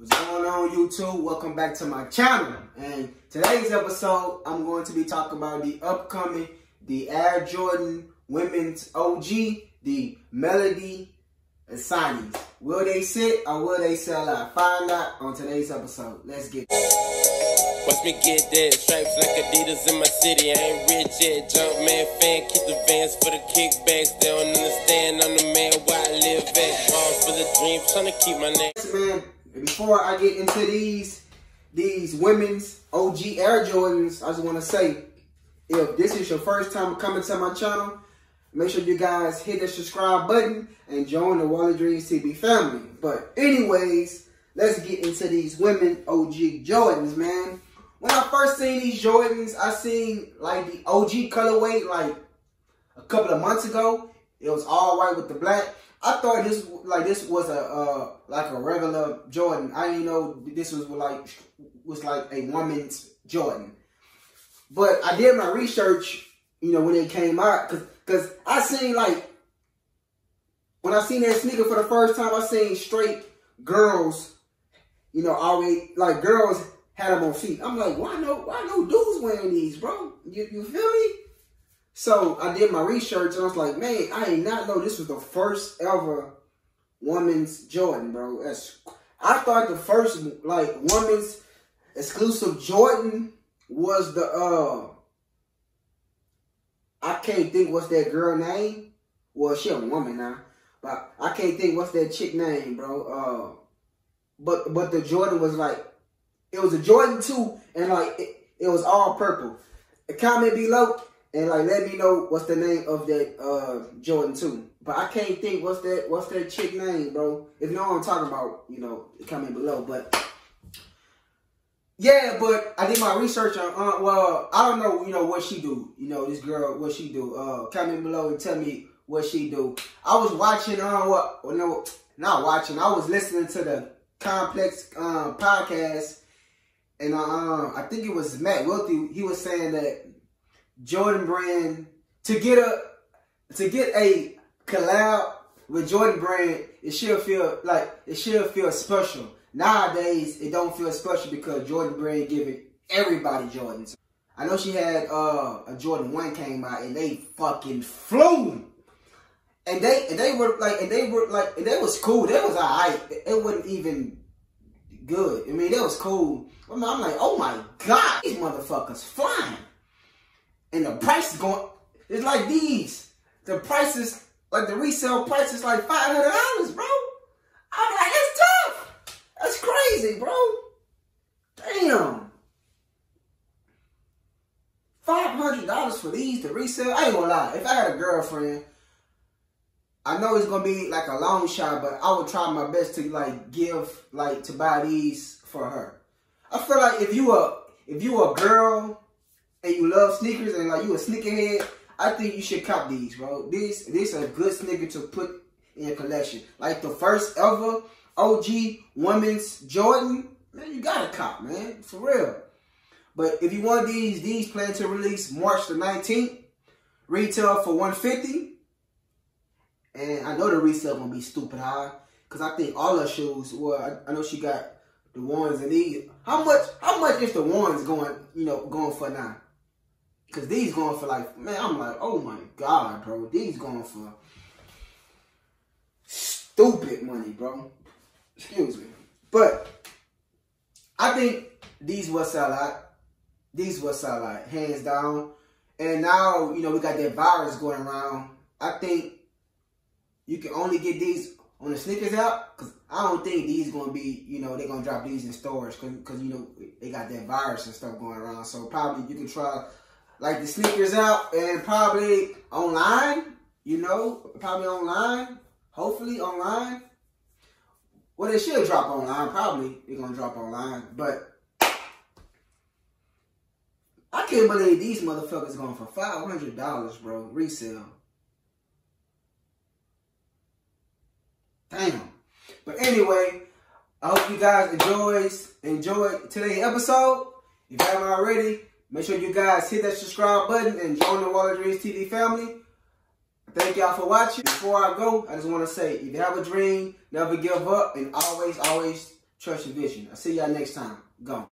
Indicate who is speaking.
Speaker 1: What's going on YouTube? Welcome back to my channel. And today's episode, I'm going to be talking about the upcoming, the Air Jordan Women's OG, the Melody Ehsanis. Will they sit or will they sell out? Find out on today's episode. Let's get it.
Speaker 2: Watch me get that stripes like Adidas in my city. I ain't rich yet. Jumpman fan, keep the vans for the kickbacks. They don't understand I'm the man why I live at. Wrong for the dreams, trying to keep my name.
Speaker 1: man, before I get into these these women's OG Air Jordans, I just want to say, if this is your first time coming to my channel, make sure you guys hit the subscribe button and join the Wall of Dreams TV family. But anyways, let's get into these women OG Jordans, man. When I first seen these Jordans, I seen like the OG colorway like a couple of months ago. It was all white with the black. I thought this like this was a uh, like a regular Jordan. I didn't know this was like was like a woman's Jordan. But I did my research, you know, when it came out, cause cause I seen like when I seen that sneaker for the first time, I seen straight girls, you know, always like girls had them on feet. I'm like, why no why no dudes wearing these, bro? You you feel me? So I did my research and I was like, man, I did not know this was the first ever woman's Jordan, bro. That's I thought the first like woman's exclusive Jordan was the uh I can't think what's that girl name. Well, she a woman now. But I can't think what's that chick name, bro. Uh but but the Jordan was like it was a Jordan 2 and like it, it was all purple. Comment below and like let me know what's the name of that uh Jordan 2. But I can't think what's that what's that chick name, bro. If you know what I'm talking about, you know, comment below. But yeah, but I did my research on uh, well, I don't know, you know, what she do. You know, this girl, what she do. Uh comment below and tell me what she do. I was watching uh what well, no not watching, I was listening to the Complex um podcast and uh, I think it was Matt Welty, he was saying that Jordan Brand to get a to get a collab with Jordan Brand, it should feel like it should feel special. Nowadays, it don't feel special because Jordan Brand giving everybody Jordans. I know she had uh, a Jordan one came out and they fucking flew. And they and they were like and they were like and they was cool. They was alright. It wasn't even good. I mean, that was cool. I'm like, oh my god, these motherfuckers flying and the price is going. It's like these. The prices, like the resale price is like five hundred dollars, bro. I'm like, that's tough. That's crazy, bro. Damn. Five hundred dollars for these to resell. I ain't gonna lie. If I had a girlfriend, I know it's gonna be like a long shot, but I would try my best to like give like to buy these for her. I feel like if you a if you a girl and you love sneakers and like you a sneakerhead, I think you should cop these, bro. This this a good sneaker to put in your collection. Like the first ever OG women's Jordan, man, you gotta cop, man, for real. But if you want these, these plan to release March the 19th, retail for 150 And I know the resale gonna be stupid high. Cause I think all her shoes, well, I, I know she got the ones and these. How much how much is the ones going, you know, going for now? Cause these going for like, man, I'm like, oh my God, bro. These going for stupid money, bro. Excuse me. But I think these will sell out. These will sell out, hands down. And now, you know, we got that virus going around. I think you can only get these on the SNKRS app. Because I don't think these going to be, you know, they're going to drop these in stores. Because, you know, they got that virus and stuff going around. So probably you can try like the SNKRS app and probably online, you know, probably online, hopefully online. Well, they should drop online. Probably they're gonna drop online, but I can't believe these motherfuckers going for five hundred dollars, bro, resale. Damn. But anyway, I hope you guys enjoys enjoyed today's episode. If you haven't already, Make sure you guys hit that subscribe button and join the Wall of Dreams TV family. Thank y'all for watching. Before I go, I just want to say, if you have a dream, never give up and always, always trust your vision. I'll see y'all next time. Go.